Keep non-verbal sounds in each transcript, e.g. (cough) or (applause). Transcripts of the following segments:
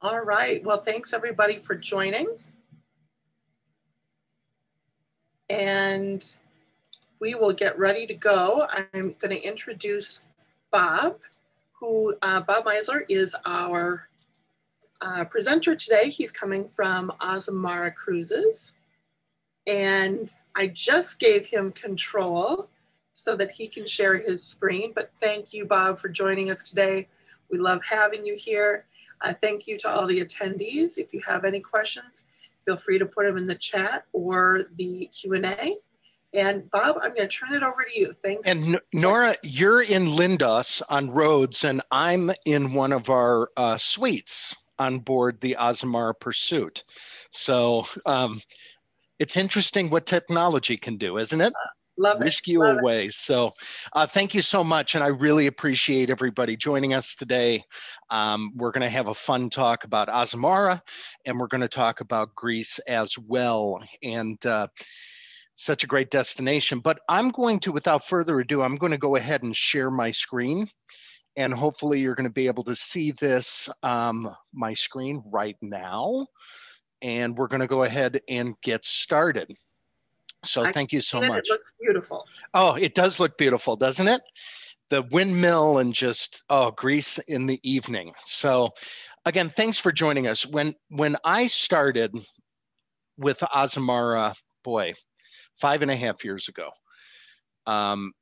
All right. Well, thanks everybody for joining. And we will get ready to go. I'm going to introduce Bob, who uh, Bob Meisler is our uh, presenter today. He's coming from Azamara Cruises. And I just gave him control so that he can share his screen. But thank you, Bob, for joining us today. We love having you here. Uh, thank you to all the attendees. If you have any questions, feel free to put them in the chat or the Q&A. And Bob, I'm going to turn it over to you. Thanks. And Nora, you're in Lindos on Rhodes, and I'm in one of our uh, suites on board the Azamara Pursuit. So um, it's interesting what technology can do, isn't it? Love you Love away. It. So uh, thank you so much. And I really appreciate everybody joining us today. Um, we're going to have a fun talk about Azamara and we're going to talk about Greece as well. And uh, such a great destination. But I'm going to, without further ado, I'm going to go ahead and share my screen. And hopefully you're going to be able to see this, um, my screen right now. And we're going to go ahead and get started. So I thank you so much. It looks beautiful. Oh, it does look beautiful, doesn't it? The windmill and just oh, Greece in the evening. So, again, thanks for joining us. When when I started with Azamara, boy, five and a half years ago, um,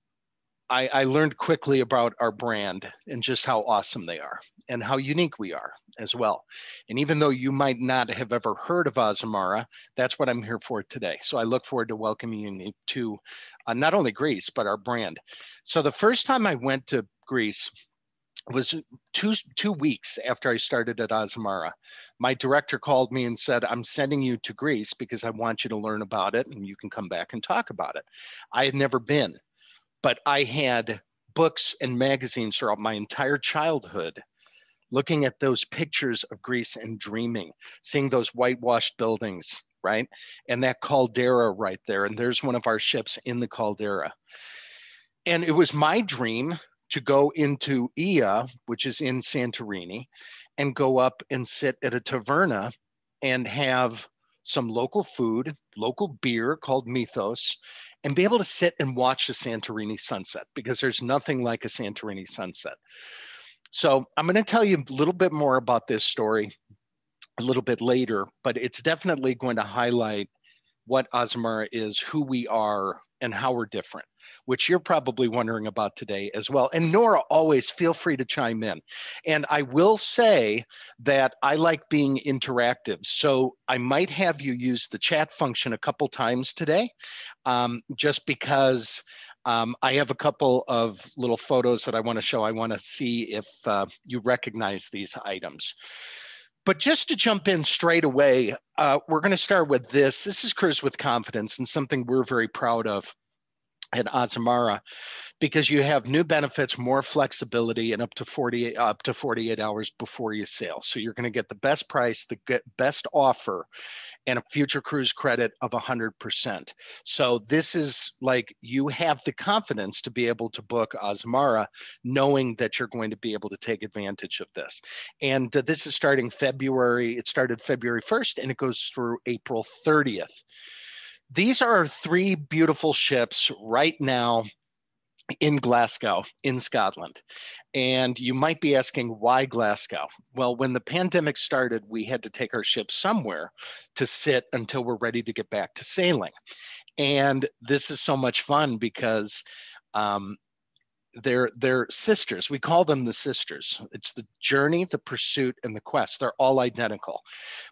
I, I learned quickly about our brand and just how awesome they are and how unique we are as well. And even though you might not have ever heard of Azamara, that's what I'm here for today. So I look forward to welcoming you to uh, not only Greece, but our brand. So the first time I went to Greece was two, two weeks after I started at Azamara. My director called me and said, I'm sending you to Greece because I want you to learn about it and you can come back and talk about it. I had never been but I had books and magazines throughout my entire childhood looking at those pictures of Greece and dreaming, seeing those whitewashed buildings, right? And that caldera right there. And there's one of our ships in the caldera. And it was my dream to go into Ia, which is in Santorini, and go up and sit at a taverna and have some local food, local beer called Mythos, and be able to sit and watch the Santorini sunset because there's nothing like a Santorini sunset. So I'm going to tell you a little bit more about this story a little bit later, but it's definitely going to highlight what Azamara is, who we are, and how we're different, which you're probably wondering about today as well. And Nora, always feel free to chime in. And I will say that I like being interactive. So I might have you use the chat function a couple times today, um, just because um, I have a couple of little photos that I want to show. I want to see if uh, you recognize these items. But just to jump in straight away, uh, we're going to start with this. This is Cruise with Confidence and something we're very proud of at Azamara because you have new benefits, more flexibility, and up to 48 up to 48 hours before you sail. So you're going to get the best price, the best offer, and a future cruise credit of 100%. So this is like you have the confidence to be able to book Azamara knowing that you're going to be able to take advantage of this. And uh, this is starting February, it started February 1st and it goes through April 30th. These are three beautiful ships right now in Glasgow, in Scotland. And you might be asking, why Glasgow? Well, when the pandemic started, we had to take our ship somewhere to sit until we're ready to get back to sailing. And this is so much fun because um, they're they're sisters. We call them the sisters. It's the journey, the pursuit, and the quest. They're all identical,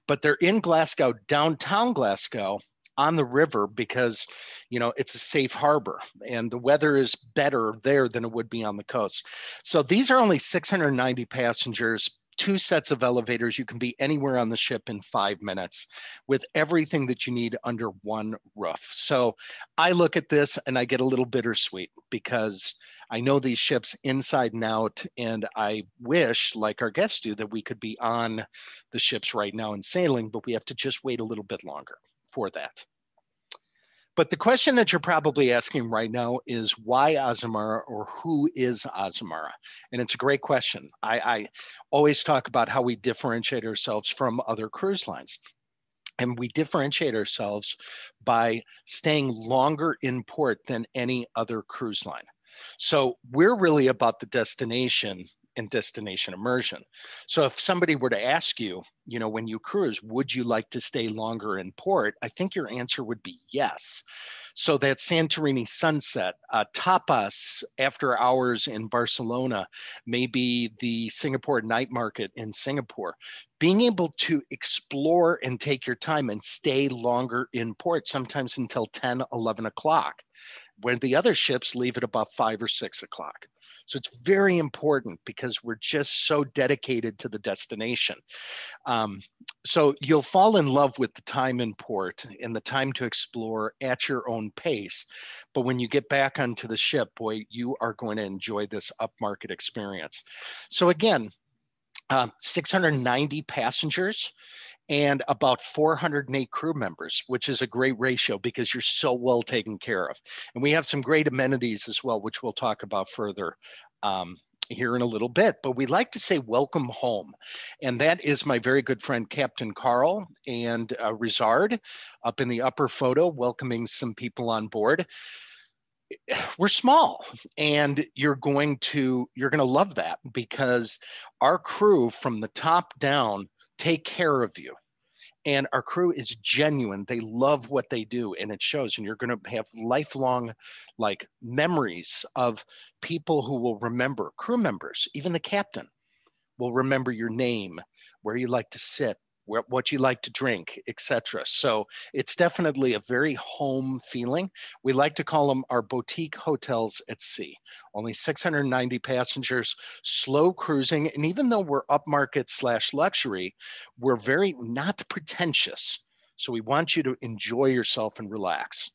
but they're in Glasgow, downtown Glasgow, on the river because you know it's a safe harbor and the weather is better there than it would be on the coast. So these are only 690 passengers two sets of elevators. You can be anywhere on the ship in five minutes with everything that you need under one roof. So i look at this and i get a little bittersweet because i know these ships inside and out and i wish like our guests do that we could be on the ships right now and sailing but we have to just wait a little bit longer for that. But the question that you're probably asking right now is why Azamara or who is Azamara? And it's a great question. I, I always talk about how we differentiate ourselves from other cruise lines. And we differentiate ourselves by staying longer in port than any other cruise line. So we're really about the destination and destination immersion. So if somebody were to ask you, you know, when you cruise, would you like to stay longer in port? I think your answer would be yes. So that Santorini sunset, uh, tapas after hours in Barcelona, maybe the Singapore night market in Singapore, being able to explore and take your time and stay longer in port, sometimes until 10, 11 o'clock, when the other ships leave at about five or six o'clock. So it's very important because we're just so dedicated to the destination. Um, so you'll fall in love with the time in port and the time to explore at your own pace. But when you get back onto the ship, boy, you are going to enjoy this upmarket experience. So again, uh, 690 passengers and about 408 crew members, which is a great ratio because you're so well taken care of. And we have some great amenities as well, which we'll talk about further um, here in a little bit. But we like to say welcome home. And that is my very good friend, Captain Carl and uh, Ryszard up in the upper photo, welcoming some people on board (sighs) we're small and you're going to you're going to love that because our crew from the top down take care of you. And our crew is genuine. They love what they do and it shows. And you're going to have lifelong like memories of people who will remember crew members even the captain will remember your name where you like to sit what you like to drink, etc. So it's definitely a very home feeling. We like to call them our boutique hotels at sea. Only 690 passengers, slow cruising, and even though we're upmarket slash luxury, we're very not pretentious. So we want you to enjoy yourself and relax.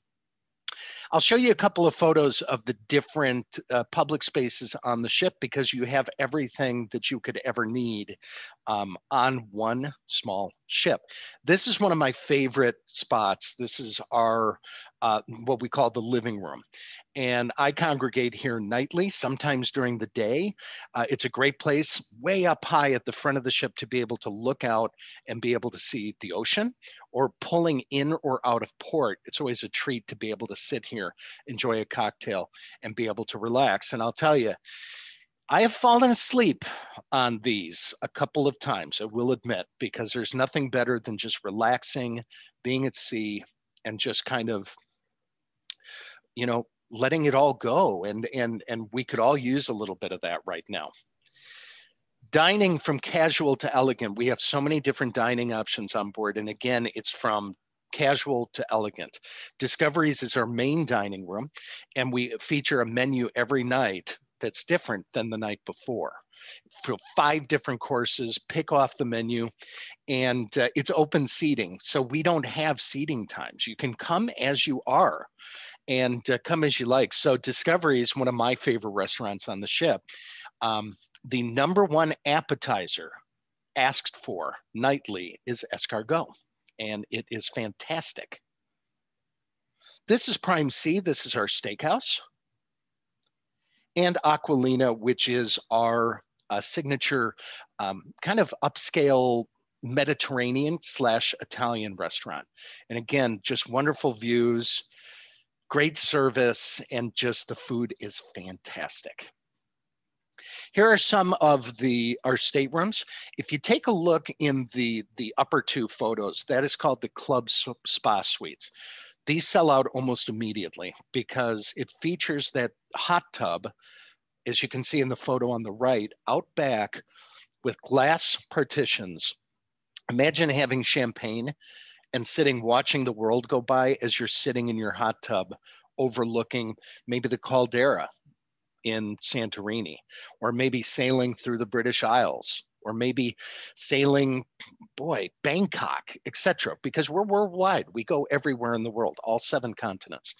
I'll show you a couple of photos of the different uh, public spaces on the ship because you have everything that you could ever need um, on one small ship. This is one of my favorite spots. This is our, uh, what we call the living room and I congregate here nightly, sometimes during the day. Uh, it's a great place, way up high at the front of the ship to be able to look out and be able to see the ocean or pulling in or out of port. It's always a treat to be able to sit here, enjoy a cocktail, and be able to relax. And I'll tell you, I have fallen asleep on these a couple of times, I will admit, because there's nothing better than just relaxing, being at sea, and just kind of you know letting it all go and and and we could all use a little bit of that right now dining from casual to elegant we have so many different dining options on board and again it's from casual to elegant discoveries is our main dining room and we feature a menu every night that's different than the night before for five different courses, pick off the menu, and uh, it's open seating. So we don't have seating times. You can come as you are and uh, come as you like. So Discovery is one of my favorite restaurants on the ship. Um, the number one appetizer asked for nightly is escargot, and it is fantastic. This is Prime C. This is our steakhouse. And Aqualina, which is our uh, signature um, kind of upscale Mediterranean slash Italian restaurant. And again, just wonderful views, great service, and just the food is fantastic. Here are some of the our staterooms. If you take a look in the, the upper two photos, that is called the Club Spa Suites. These sell out almost immediately because it features that hot tub, as you can see in the photo on the right, out back with glass partitions. Imagine having champagne and sitting watching the world go by as you're sitting in your hot tub overlooking maybe the caldera in Santorini, or maybe sailing through the British Isles, or maybe sailing, boy, Bangkok, etc. Because we're worldwide. We go everywhere in the world, all seven continents.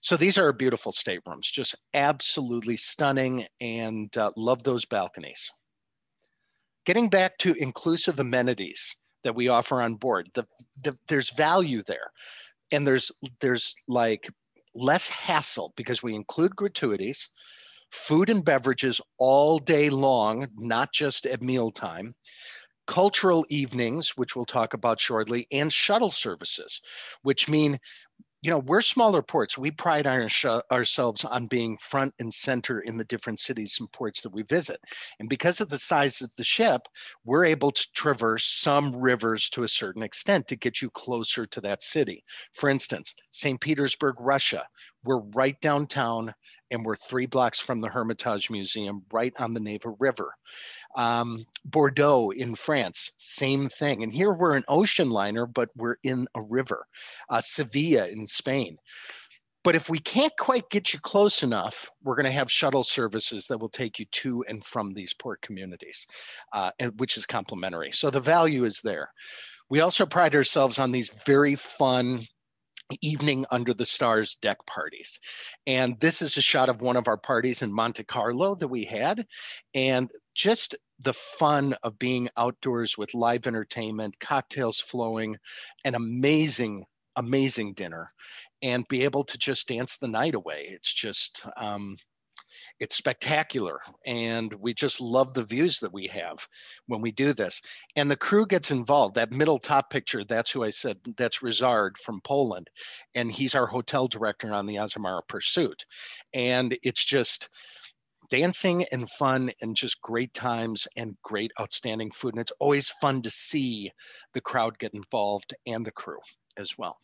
So these are beautiful staterooms, just absolutely stunning, and uh, love those balconies. Getting back to inclusive amenities that we offer on board. The, the, there's value there. and there's there's like less hassle because we include gratuities, food and beverages all day long, not just at mealtime cultural evenings, which we'll talk about shortly, and shuttle services, which mean you know we're smaller ports. We pride our ourselves on being front and center in the different cities and ports that we visit. And because of the size of the ship we're able to traverse some rivers to a certain extent to get you closer to that city. For instance st petersburg russia. We're right downtown and we're three blocks from the hermitage museum right on the neva river um, Bordeaux in France, same thing. And here we're an ocean liner, but we're in a river. Uh, Sevilla in Spain. But if we can't quite get you close enough, we're going to have shuttle services that will take you to and from these port communities, uh, and, which is complementary. So the value is there. We also pride ourselves on these very fun evening under the stars deck parties. And this is a shot of one of our parties in Monte Carlo that we had. And just the fun of being outdoors with live entertainment, cocktails flowing, an amazing, amazing dinner, and be able to just dance the night away. It's just, um, it's spectacular and we just love the views that we have when we do this. And the crew gets involved. That middle top picture that's who i said that's Ryszard from poland and he's our hotel director on the azamara pursuit. And it's just dancing and fun and just great times and great outstanding food. And it's always fun to see the crowd get involved and the crew as well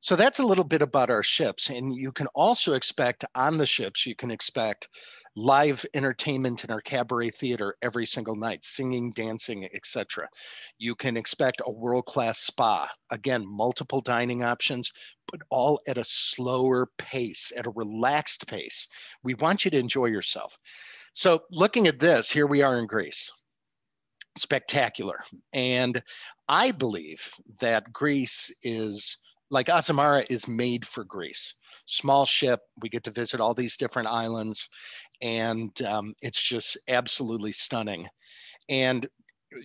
so that's a little bit about our ships. And you can also expect on the ships, you can expect live entertainment in our cabaret theater every single night, singing, dancing, etc. You can expect a world-class spa. Again, multiple dining options, but all at a slower pace, at a relaxed pace. We want you to enjoy yourself. So looking at this, here we are in Greece spectacular. And I believe that Greece is like Azamara is made for Greece. Small ship, we get to visit all these different islands, and um, it's just absolutely stunning. And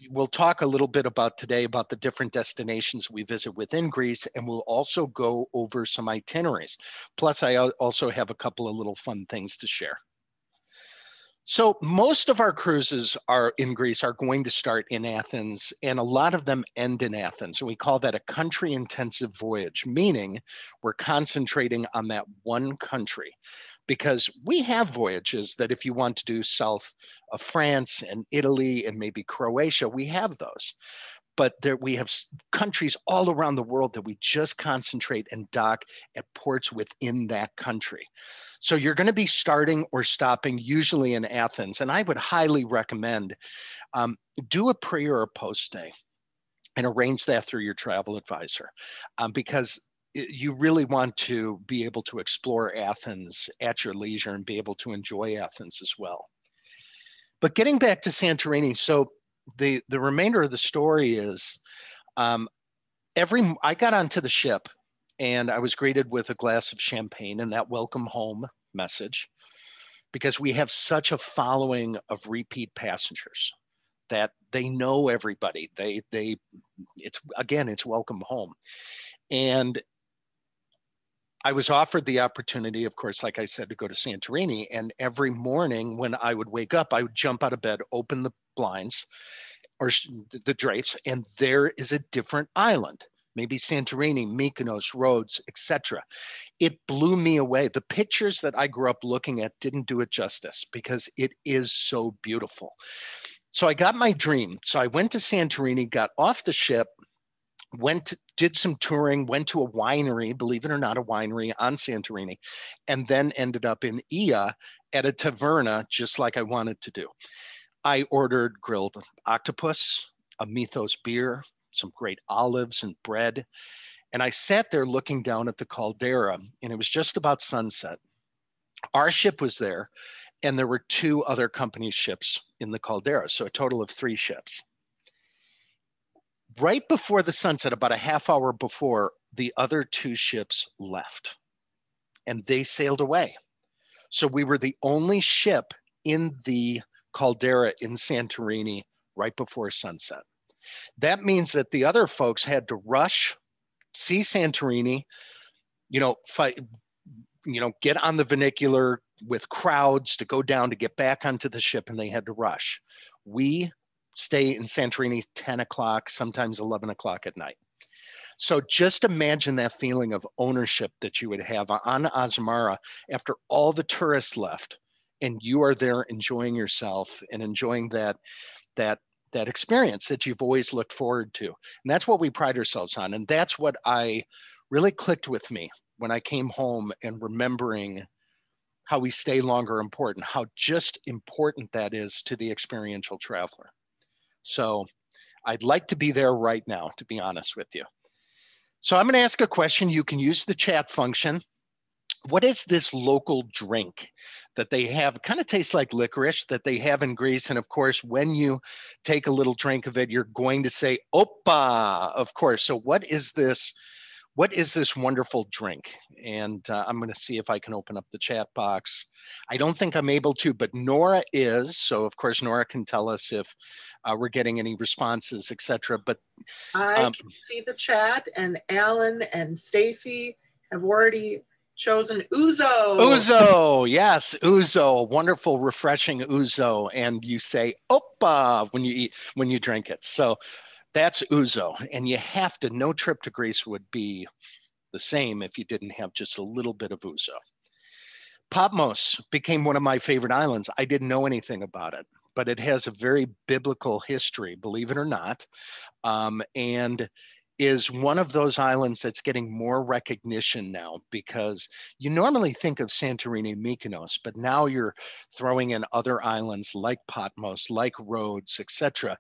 we'll talk a little bit about today about the different destinations we visit within Greece, and we'll also go over some itineraries. Plus, I also have a couple of little fun things to share. So most of our cruises are in Greece are going to start in Athens and a lot of them end in Athens. And we call that a country intensive voyage, meaning we're concentrating on that one country because we have voyages that if you want to do south of France and Italy and maybe Croatia, we have those. But there we have countries all around the world that we just concentrate and dock at ports within that country. So you're going to be starting or stopping usually in Athens. And I would highly recommend um, do a pre or a post stay and arrange that through your travel advisor um, because you really want to be able to explore Athens at your leisure and be able to enjoy Athens as well. But getting back to Santorini, so the the remainder of the story is um, every I got onto the ship and I was greeted with a glass of champagne and that welcome home message because we have such a following of repeat passengers that they know everybody. They they it's again it's welcome home. And I was offered the opportunity, of course, like I said, to go to Santorini. And every morning when I would wake up, I would jump out of bed, open the blinds or the drapes, and there is a different island maybe Santorini, Mykonos, Rhodes, etc. It blew me away. The pictures that I grew up looking at didn't do it justice because it is so beautiful. So I got my dream. So I went to Santorini, got off the ship, went to, did some touring, went to a winery, believe it or not, a winery on Santorini, and then ended up in Oia at a taverna, just like I wanted to do. I ordered grilled octopus, a mythos beer, some great olives and bread. And I sat there looking down at the caldera, and it was just about sunset. Our ship was there, and there were two other company ships in the caldera, so a total of three ships. Right before the sunset, about a half hour before, the other two ships left and they sailed away. So we were the only ship in the caldera in Santorini right before sunset. That means that the other folks had to rush see Santorini, you know, fight, you know, get on the funicular with crowds to go down to get back onto the ship and they had to rush. We stay in Santorini 10 o'clock, sometimes 11 o'clock at night. So just imagine that feeling of ownership that you would have on Azamara after all the tourists left and you are there enjoying yourself and enjoying that that that experience that you've always looked forward to. And that's what we pride ourselves on. And that's what I really clicked with me when I came home and remembering how we stay longer important, how just important that is to the experiential traveler. So I'd like to be there right now, to be honest with you. So I'm going to ask a question. You can use the chat function. What is this local drink that they have? Kind of tastes like licorice that they have in Greece. And of course, when you take a little drink of it, you're going to say, Opa, of course. So, what is this? What is this wonderful drink? And uh, I'm going to see if I can open up the chat box. I don't think I'm able to, but Nora is. So, of course, Nora can tell us if uh, we're getting any responses, etc. But I um, can see the chat, and Alan and Stacy have already chosen ouzo. Ouzo, yes, ouzo, wonderful, refreshing ouzo, and you say "opa" when you eat when you drink it. So that's ouzo, and you have to. No trip to Greece would be the same if you didn't have just a little bit of ouzo. Patmos became one of my favorite islands. I didn't know anything about it but it has a very biblical history, believe it or not, um, and is one of those islands that's getting more recognition now because you normally think of Santorini Mykonos, but now you're throwing in other islands like Patmos, like Rhodes, etc.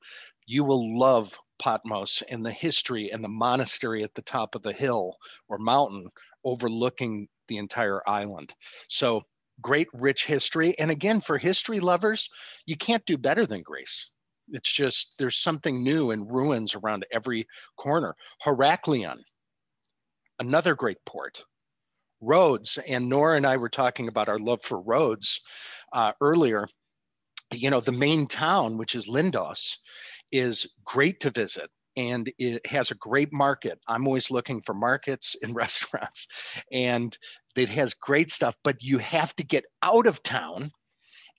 You will love Patmos and the history and the monastery at the top of the hill or mountain overlooking the entire island. So great rich history. And again, for history lovers, you can't do better than Greece. It's just there's something new in ruins around every corner. Heraklion, another great port. Rhodes, and Nora and I were talking about our love for Rhodes uh, earlier. You know, the main town, which is Lindos, is great to visit and it has a great market. I'm always looking for markets and (laughs) restaurants, and it has great stuff. But you have to get out of town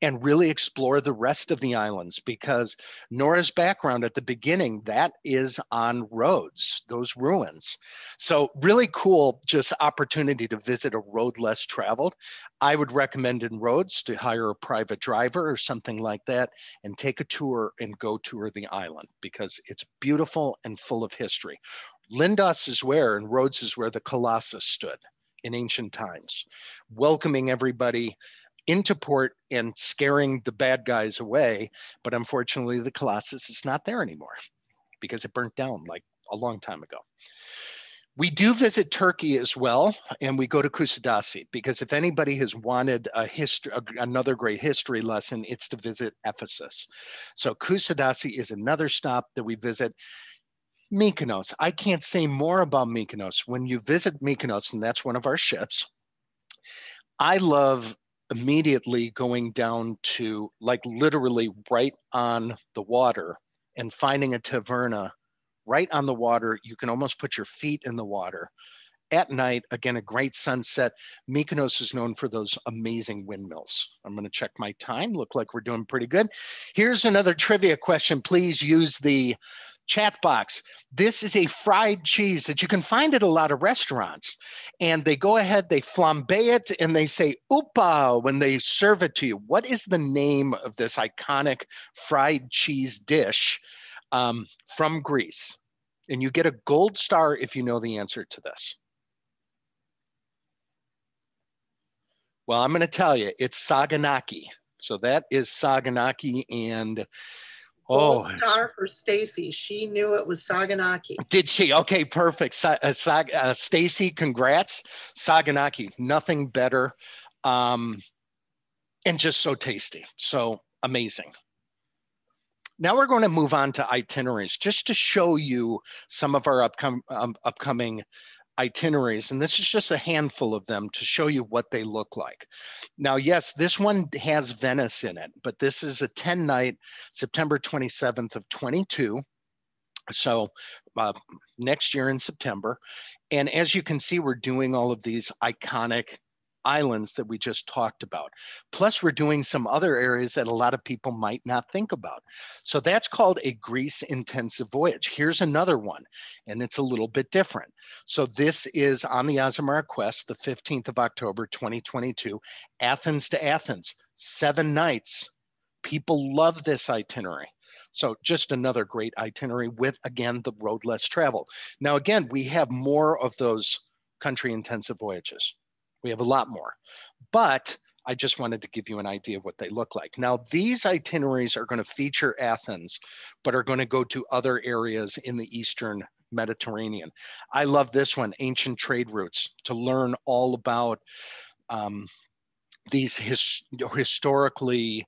and really explore the rest of the islands because Nora's background at the beginning that is on Rhodes, those ruins. So really cool just opportunity to visit a road less traveled. I would recommend in Rhodes to hire a private driver or something like that and take a tour and go tour the island because it's beautiful and full of history. Lindos is where and Rhodes is where the Colossus stood in ancient times, welcoming everybody into port and scaring the bad guys away. But unfortunately, the Colossus is not there anymore because it burnt down like a long time ago. We do visit Turkey as well, and we go to Kusadasi because if anybody has wanted a history, another great history lesson, it's to visit Ephesus. So Kusadasi is another stop that we visit. Mykonos. I can't say more about Mykonos. When you visit Mykonos, and that's one of our ships, I love immediately going down to like literally right on the water and finding a taverna right on the water. You can almost put your feet in the water. At night, again, a great sunset. Mykonos is known for those amazing windmills. I'm going to check my time. Look like we're doing pretty good. Here's another trivia question. Please use the chat box. This is a fried cheese that you can find at a lot of restaurants. And they go ahead, they flambe it, and they say upa when they serve it to you. What is the name of this iconic fried cheese dish um, from Greece? And you get a gold star if you know the answer to this. Well, I'm going to tell you, it's saganaki. So that is saganaki, and Oh, star for Stacy. She knew it was Saganaki. Did she? Okay, perfect. Sa- uh, Sa- uh, Stacy, congrats. Saganaki, nothing better, um, and just so tasty. So amazing. Now we're going to move on to itineraries, just to show you some of our upcom- um, upcoming itineraries, and this is just a handful of them to show you what they look like. Now, yes, this one has Venice in it, but this is a 10 night, September 27th of 22. So uh, next year in September. And as you can see, we're doing all of these iconic islands that we just talked about. Plus, we're doing some other areas that a lot of people might not think about. So that's called a Greece intensive voyage. Here's another one, and it's a little bit different. So this is on the Azamara Quest, the 15th of October, 2022, Athens to Athens, seven nights. People love this itinerary. So just another great itinerary with, again, the road less traveled. Now, again, we have more of those country intensive voyages. We have a lot more, but I just wanted to give you an idea of what they look like. Now, these itineraries are going to feature Athens, but are going to go to other areas in the Eastern Mediterranean. I love this one, Ancient Trade Routes, to learn all about um, these his, historically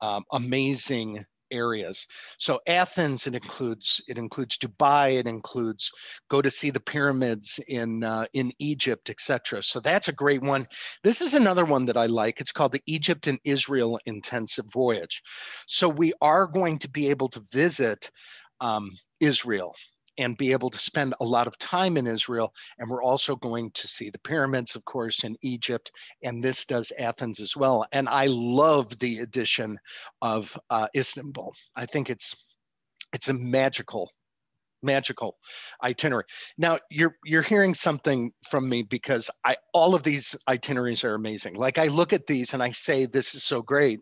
um, amazing areas. So Athens, it includes it includes Dubai, it includes go to see the pyramids in uh, in Egypt, etc. So that's a great one. This is another one that I like. It's called the Egypt and Israel Intensive Voyage. So we are going to be able to visit um, Israel and be able to spend a lot of time in Israel. And we're also going to see the pyramids, of course, in Egypt. And this does Athens as well. And I love the addition of uh, Istanbul. I think it's it's a magical magical itinerary. Now you're you're hearing something from me because I all of these itineraries are amazing. Like I look at these and I say this is so great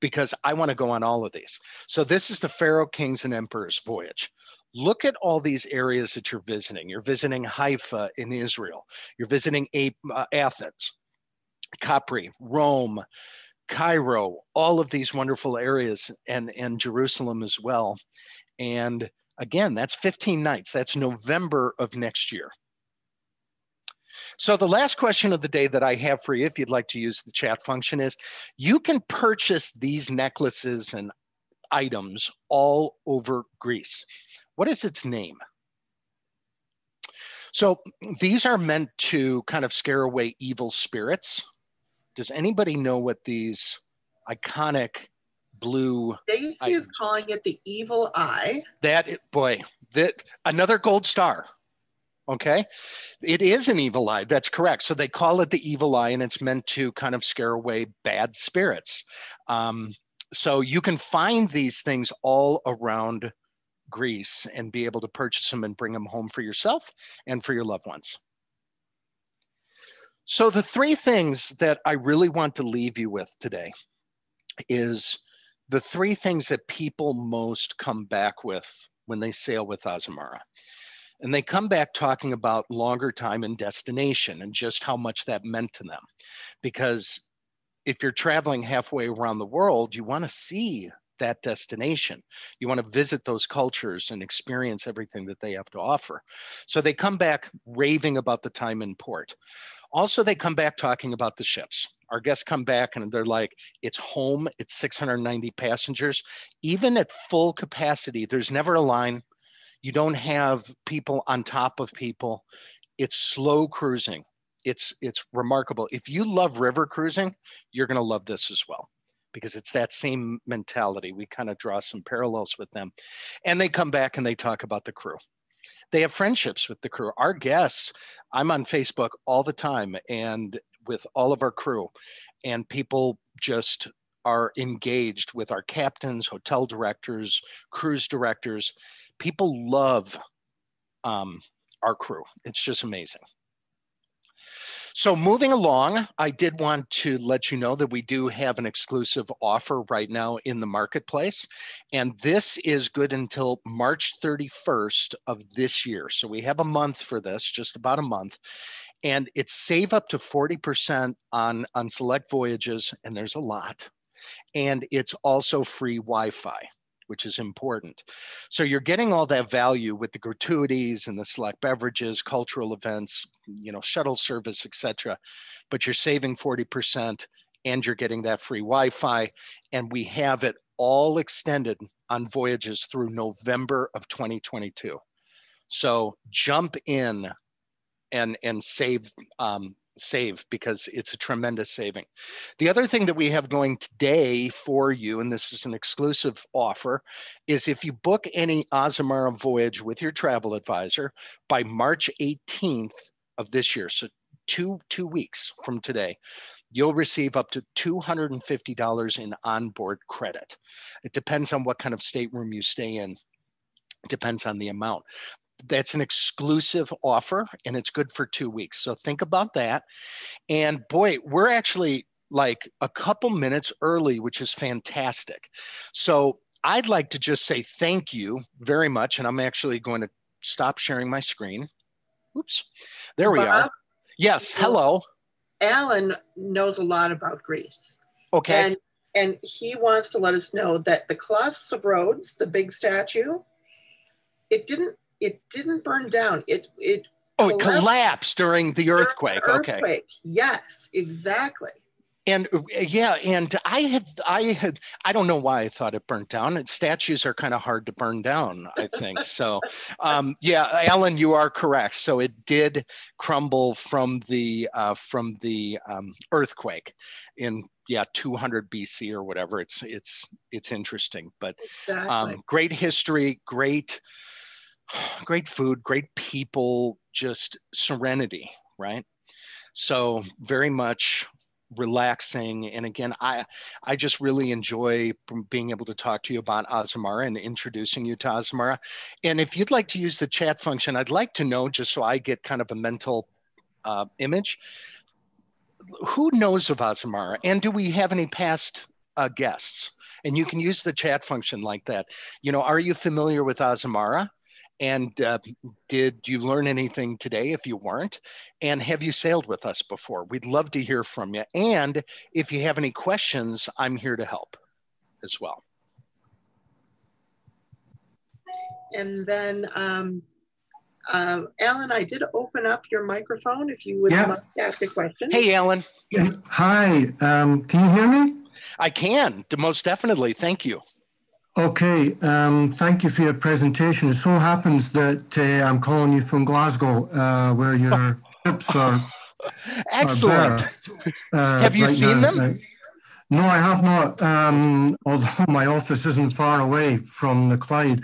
because I want to go on all of these. So this is the Pharaoh Kings and Emperors voyage look at all these areas that you're visiting. You're visiting Haifa in Israel. You're visiting uh, Athens, Capri, Rome, Cairo, all of these wonderful areas, and, and Jerusalem as well. And again, that's 15 nights. That's November of next year. So the last question of the day that I have for you, if you'd like to use the chat function, is you can purchase these necklaces and items all over Greece. What is its name? So these are meant to kind of scare away evil spirits. Does anybody know what these iconic blue? Daisy is calling it the evil eye. That boy, that another gold star. Okay, it is an evil eye. That's correct. So they call it the evil eye, and it's meant to kind of scare away bad spirits. Um, so you can find these things all around Greece and be able to purchase them and bring them home for yourself and for your loved ones. So the three things that I really want to leave you with today is the three things that people most come back with when they sail with Azamara. And they come back talking about longer time and destination and just how much that meant to them. Because if you're traveling halfway around the world, you want to see that destination. You want to visit those cultures and experience everything that they have to offer. So they come back raving about the time in port. Also, they come back talking about the ships. Our guests come back and they're like, it's home, it's 690 passengers. Even at full capacity, there's never a line. You don't have people on top of people. It's slow cruising. It's it's remarkable. If you love river cruising, you're going to love this as well because it's that same mentality. We kind of draw some parallels with them. And they come back and they talk about the crew. They have friendships with the crew. Our guests, I'm on Facebook all the time and with all of our crew, and people just are engaged with our captains, hotel directors, cruise directors. People love um, our crew. It's just amazing. So moving along, I did want to let you know that we do have an exclusive offer right now in the marketplace. And this is good until March 31st of this year. So we have a month for this, just about a month. And it's save up to 40% on, on select voyages, and there's a lot. And it's also free Wi-Fi which is important. So you're getting all that value with the gratuities and the select beverages, cultural events, you know, shuttle service, etc. But you're saving 40% and you're getting that free Wi-Fi. And we have it all extended on voyages through November of 2022. So jump in and and save um, save because it's a tremendous saving. The other thing that we have going today for you, and this is an exclusive offer, is if you book any Azamara voyage with your travel advisor by March 18th of this year, so two two weeks from today, you'll receive up to $250 in onboard credit. It depends on what kind of stateroom you stay in. Depends on the amount that's an exclusive offer and it's good for two weeks. So think about that. And boy, we're actually like a couple minutes early, which is fantastic. So I'd like to just say thank you very much. And I'm actually going to stop sharing my screen. Oops, there we Bob, are. Yes, hello. Alan knows a lot about Greece. Okay. And, and he wants to let us know that the Colossus of Rhodes, the big statue, it didn't it didn't burn down. It it oh collapsed, it collapsed during the earthquake. The earthquake. Okay. Yes, exactly. And yeah, and I had I had I don't know why I thought it burnt down. And statues are kind of hard to burn down, I think. so um, yeah, Alan, you are correct. So it did crumble from the uh, from the um, earthquake in yeah 200 BC or whatever. It's it's it's interesting, but exactly. um, great history, great great food, great people, just serenity, right? So very much relaxing. And again i i just really enjoy being able to talk to you about azamara and introducing you to azamara. And if you'd like to use the chat function i'd like to know just so i get kind of a mental uh, image who knows of azamara? And do we have any past uh, guests? And you can use the chat function like that. You know are you familiar with azamara and uh, did you learn anything today if you weren't? And have you sailed with us before? We'd love to hear from you. And if you have any questions, I'm here to help as well. And then, um, uh, Alan, I did open up your microphone if you would yeah. like to ask a question. Hey, Alan. Yeah. Hi, um, can you hear me? I can, most definitely. Thank you. Okay, um, thank you for your presentation. It so happens that uh, I'm calling you from Glasgow, uh, where your (laughs) ships are. (laughs) Excellent. Are uh, (laughs) have you right seen now. them? no, I have not. Um, although my office isn't far away from the Clyde.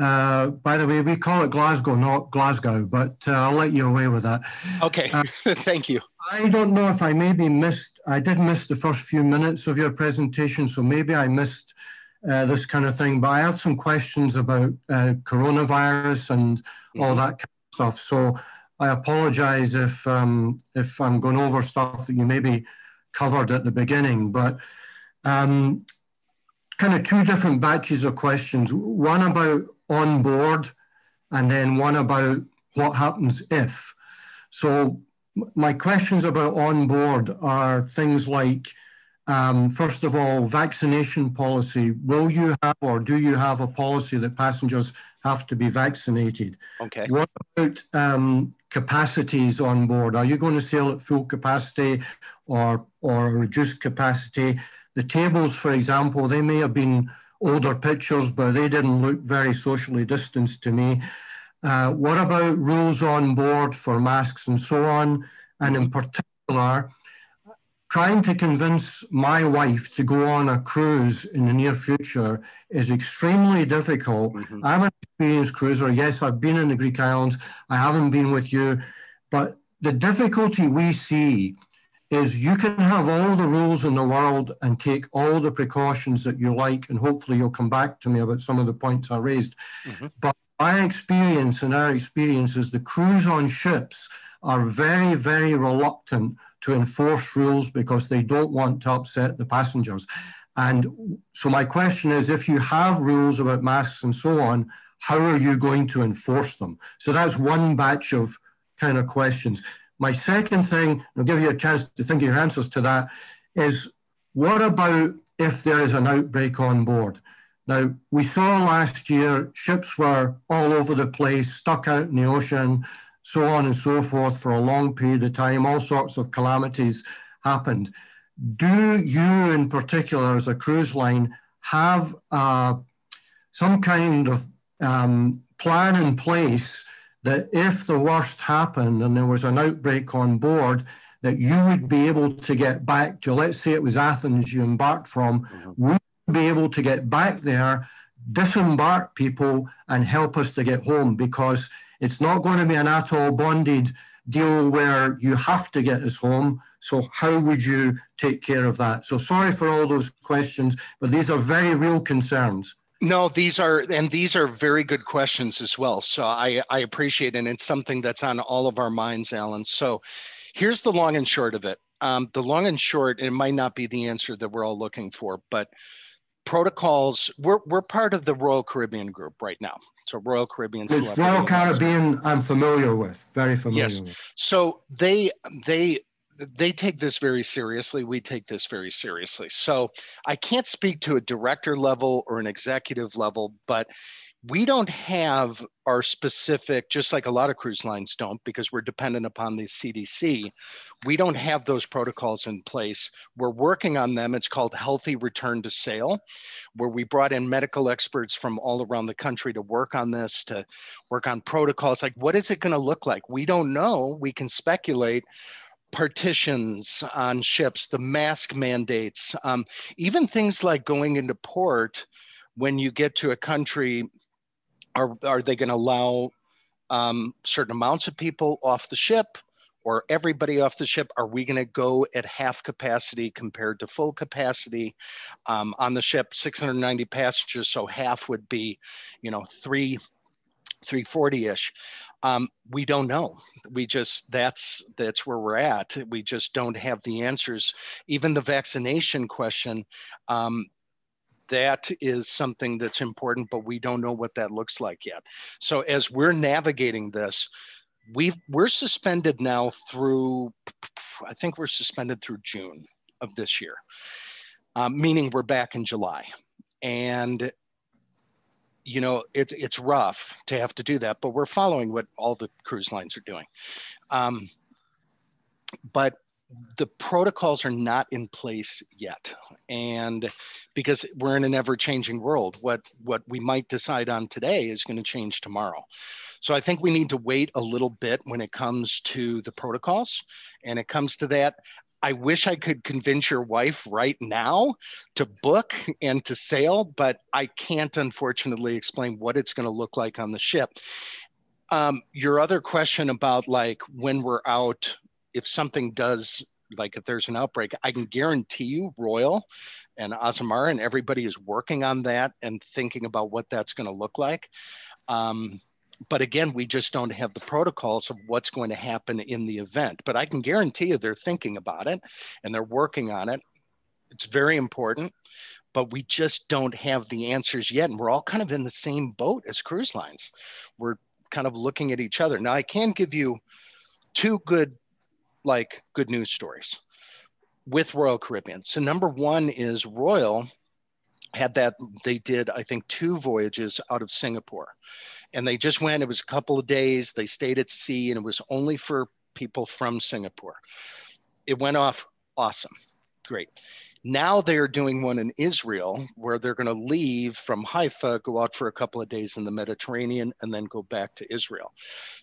Uh, by the way, we call it Glasgow, not Glasgow, but uh, I'll let you away with that. Okay, uh, thank you. I don't know if I maybe missed, I did miss the first few minutes of your presentation, so maybe I missed uh, this kind of thing. But I have some questions about uh, coronavirus and mm-hmm. all that kind of stuff. So I apologize if um, if I'm going over stuff that you maybe covered at the beginning. But um, kind of two different batches of questions. One about on board, and then one about what happens if. So my questions about on board are things like um, first of all, vaccination policy. Will you have or do you have a policy that passengers have to be vaccinated? Okay. What about um, capacities on board? Are you going to sail at full capacity or, or reduced capacity? The tables, for example, they may have been older pictures, but they didn't look very socially distanced to me. Uh, what about rules on board for masks and so on? And in particular, trying to convince my wife to go on a cruise in the near future is extremely difficult. Mm-hmm. I'm an experienced cruiser. Yes, I've been in the Greek islands. I haven't been with you. But the difficulty we see is you can have all the rules in the world and take all the precautions that you like, and hopefully you'll come back to me about some of the points I raised. Mm-hmm. But my experience and our experience is the crews on ships are very, very reluctant to enforce rules because they don't want to upset the passengers. And so my question is, if you have rules about masks and so on, how are you going to enforce them? So that's one batch of kind of questions. My second thing, I'll give you a chance to think of your answers to that, is what about if there is an outbreak on board? Now, we saw last year ships were all over the place, stuck out in the ocean, so on and so forth for a long period of time. All sorts of calamities happened. Do you, in particular, as a cruise line, have uh, some kind of um, plan in place that if the worst happened and there was an outbreak on board, that you would be able to get back to, let's say it was Athens you embarked from, mm-hmm. we would be able to get back there, disembark people, and help us to get home because it's not going to be an ATOL bonded deal where you have to get us home. So, how would you take care of that? So, sorry for all those questions, but these are very real concerns. No, these are and these are very good questions as well. So I I appreciate it, and it's something that's on all of our minds, Alan. So here's the long and short of it. Um, the long and short, it might not be the answer that we're all looking for, but protocols. We're we're part of the Royal Caribbean group right now. So Royal Caribbean. Royal Caribbean, I'm familiar with, very familiar. Yes. With. So they they they take this very seriously. We take this very seriously. So I can't speak to a director level or an executive level, but we don't have our specific, just like a lot of cruise lines don't, because we're dependent upon the CDC. We don't have those protocols in place. We're working on them. It's called Healthy Return to Sail, where we brought in medical experts from all around the country to work on this, to work on protocols. Like, what is it going to look like? We don't know. We can speculate, partitions on ships, the mask mandates, um, even things like going into port when you get to a country, are, are they going to allow um, certain amounts of people off the ship or everybody off the ship? Are we going to go at half capacity compared to full capacity um, on the ship? 690 passengers, so half would be, you know, three 340-ish um, we don't know we just that's that's where we're at we just don't have the answers even the vaccination question um, that is something that's important but we don't know what that looks like yet. So as we're navigating this we we're suspended now through i think we're suspended through june of this year um, meaning we're back in july. And you know it's it's rough to have to do that but we're following what all the cruise lines are doing. Um, but the protocols are not in place yet. And because we're in an ever-changing world what what we might decide on today is going to change tomorrow. So i think we need to wait a little bit when it comes to the protocols. And it comes to that I wish I could convince your wife right now to book and to sail, but I can't unfortunately explain what it's going to look like on the ship. Um, your other question about like when we're out, if something does, like if there's an outbreak, I can guarantee you, Royal and Azamara and everybody is working on that and thinking about what that's going to look like. Um, but again, we just don't have the protocols of what's going to happen in the event. But I can guarantee you they're thinking about it and they're working on it. It's very important, but we just don't have the answers yet. And we're all kind of in the same boat as cruise lines. We're kind of looking at each other. Now, I can give you two good, like, good news stories with Royal Caribbean. So, number one is Royal had that, they did, I think, two voyages out of Singapore and they just went. It was a couple of days. They stayed at sea, and it was only for people from Singapore. It went off awesome, great. Now they are doing one in Israel where they're going to leave from Haifa, go out for a couple of days in the Mediterranean, and then go back to Israel.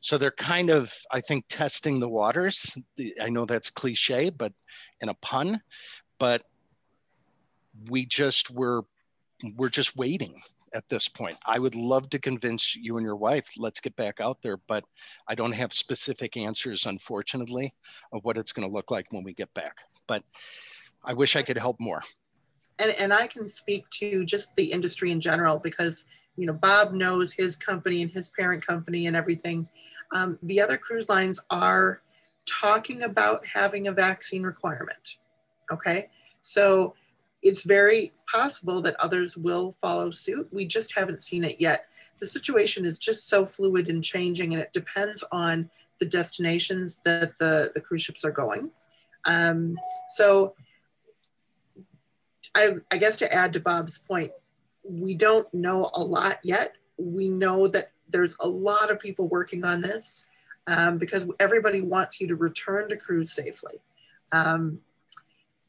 So they're kind of, I think, testing the waters. I know that's cliche, but in a pun, but we just were we're just waiting at this point. I would love to convince you and your wife, let's get back out there, but I don't have specific answers, unfortunately, of what it's going to look like when we get back. But I wish I could help more. And, and I can speak to just the industry in general because, you know, Bob knows his company and his parent company and everything. Um, the other cruise lines are talking about having a vaccine requirement. Okay. So it's very possible that others will follow suit. We just haven't seen it yet. The situation is just so fluid and changing, and it depends on the destinations that the, the cruise ships are going. Um, so, I, I guess to add to Bob's point, we don't know a lot yet. We know that there's a lot of people working on this um, because everybody wants you to return to cruise safely. Um,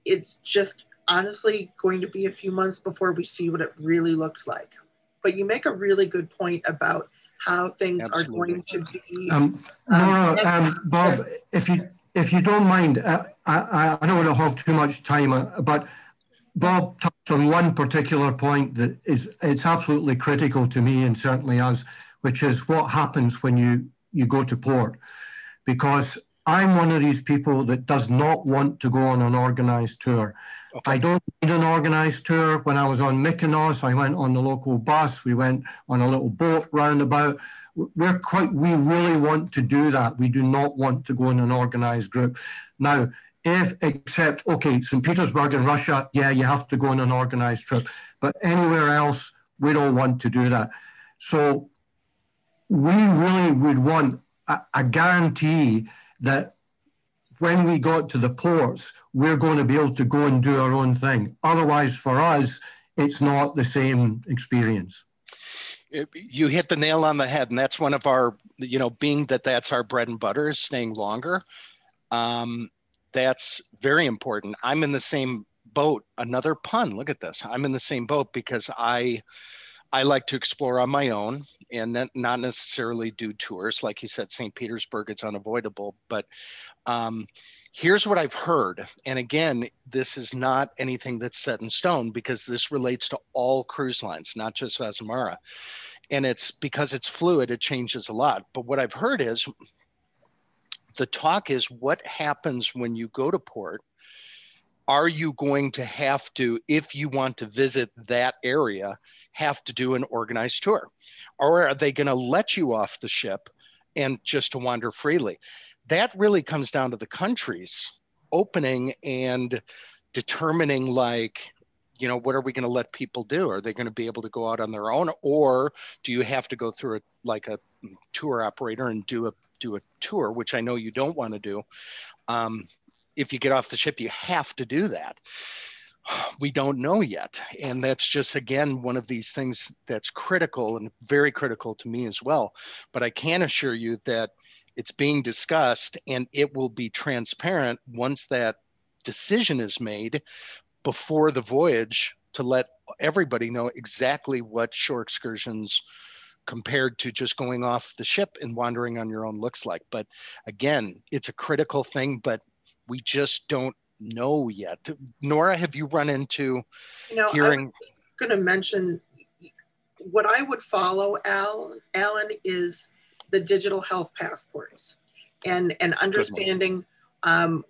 it's just honestly going to be a few months before we see what it really looks like. But you make a really good point about how things Absolutely. are going to be. Um, Nora, um, um, Bob, if you if you don't mind, uh, I, I don't want to hog too much time, uh, but Bob touched on one particular point that is it's absolutely critical to me and certainly us, which is what happens when you you go to port, because I'm one of these people that does not want to go on an organized tour. Okay. I don't need an organized tour. When I was on Mykonos, I went on the local bus. We went on a little boat roundabout. We're quite, we really want to do that. We do not want to go in an organized group. Now, if except okay st petersburg in russia yeah you have to go on an organized trip. But anywhere else we don't want to do that. So we really would want a, a guarantee that when we got to the ports we're going to be able to go and do our own thing. Otherwise for us it's not the same experience. You hit the nail on the head and that's one of our you know being that that's our bread and butter is staying longer um, that's very important. I'm in the same boat. Another pun. Look at this. I'm in the same boat because I I like to explore on my own and not necessarily do tours. Like you said, St. Petersburg, it's unavoidable. But um, here's what I've heard. And again, this is not anything that's set in stone because this relates to all cruise lines, not just Azamara. And it's because it's fluid, it changes a lot. But what I've heard is the talk is what happens when you go to port. Are you going to have to if you want to visit that area have to do an organized tour? Or are they going to let you off the ship and just to wander freely? That really comes down to the countries opening and determining like you know what are we going to let people do? Are they going to be able to go out on their own or do you have to go through a like a tour operator and do a do a tour, which I know you don't want to do. Um, if you get off the ship, you have to do that. (sighs) We don't know yet. And that's just, again, one of these things that's critical and very critical to me as well. But I can assure you that it's being discussed and it will be transparent once that decision is made before the voyage to let everybody know exactly what shore excursions compared to just going off the ship and wandering on your own looks like. But again, it's a critical thing, but we just don't know yet. Nora, have you run into you know, hearing? I'm going to mention what I would follow, Al, Alan, is the digital health passports and, and understanding um,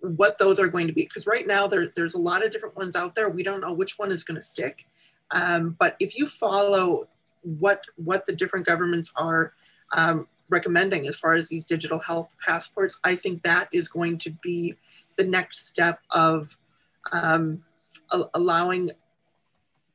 what those are going to be. Because right now there, there's a lot of different ones out there. We don't know which one is going to stick. Um, but if you follow what what the different governments are um, recommending as far as these digital health passports, I think that is going to be the next step of um, allowing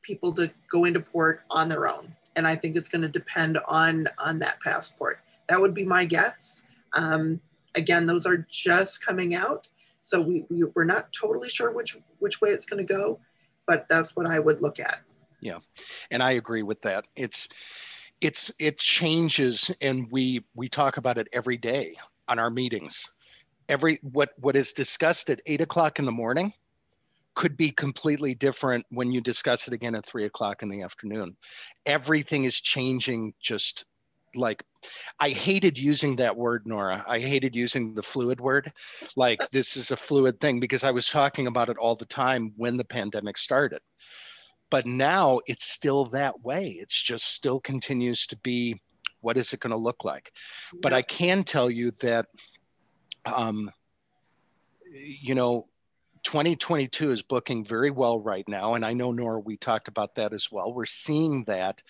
people to go into port on their own. And I think it's going to depend on on that passport. That would be my guess. Um, again, those are just coming out, so we, we we're not totally sure which which way it's going to go, but that's what I would look at yeah. And i agree with that. It's it's it changes and we we talk about it every day on our meetings. Every what what is discussed at eight o'clock in the morning could be completely different when you discuss it again at three o'clock in the afternoon. Everything is changing just like I hated using that word, Nora. I hated using the fluid word. Like this is a fluid thing because I was talking about it all the time when the pandemic started but now it's still that way. It's just still continues to be what is it going to look like? But i can tell you that um, you know 2022 is booking very well right now and i know nora we talked about that as well. We're seeing that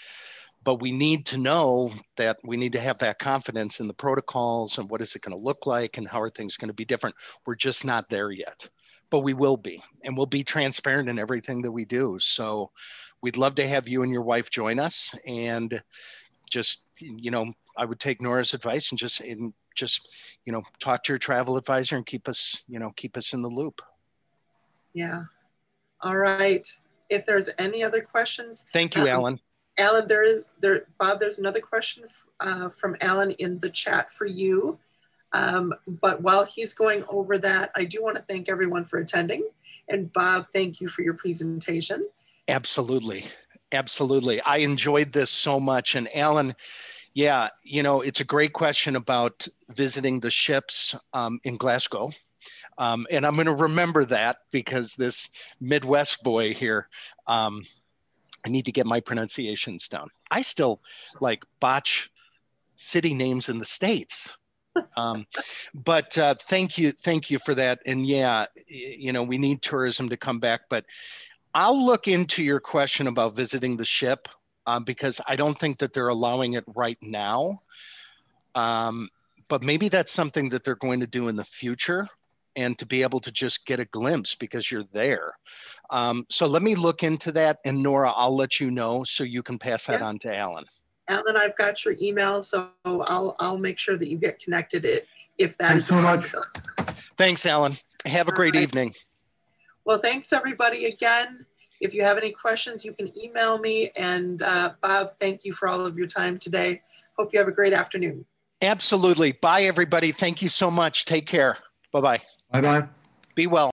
but we need to know that we need to have that confidence in the protocols and what is it going to look like and how are things going to be different. We're just not there yet but we will be and we'll be transparent in everything that we do. So we'd love to have you and your wife join us and just you know i would take nora's advice and just and just you know talk to your travel advisor and keep us you know keep us in the loop. Yeah. All right. If there's any other questions. Thank you um, alan. Alan there is there bob there's another question uh, from alan in the chat for you um, but while he's going over that, I do want to thank everyone for attending. And Bob, thank you for your presentation. Absolutely. Absolutely. I enjoyed this so much. And Alan, Yeah, you know, it's a great question about visiting the ships um, in Glasgow. Um, and I'm going to remember that because this Midwest boy here, um, I need to get my pronunciations down. I still like botch city names in the States. Um, but uh, thank you, thank you for that. And yeah, you know, we need tourism to come back. But I'll look into your question about visiting the ship um, because I don't think that they're allowing it right now. Um, but maybe that's something that they're going to do in the future and to be able to just get a glimpse because you're there. Um, so let me look into that. And Nora, I'll let you know so you can pass that Yeah. on to Alan. Alan, I've got your email, so I'll, I'll make sure that you get connected it if that Thanks is so much. Thanks, Alan. Have a great All right. evening. Well, thanks everybody again. If you have any questions, you can email me. And uh, Bob, thank you for all of your time today. Hope you have a great afternoon. Absolutely. Bye, everybody. Thank you so much. Take care. Bye bye. Bye bye. Be well.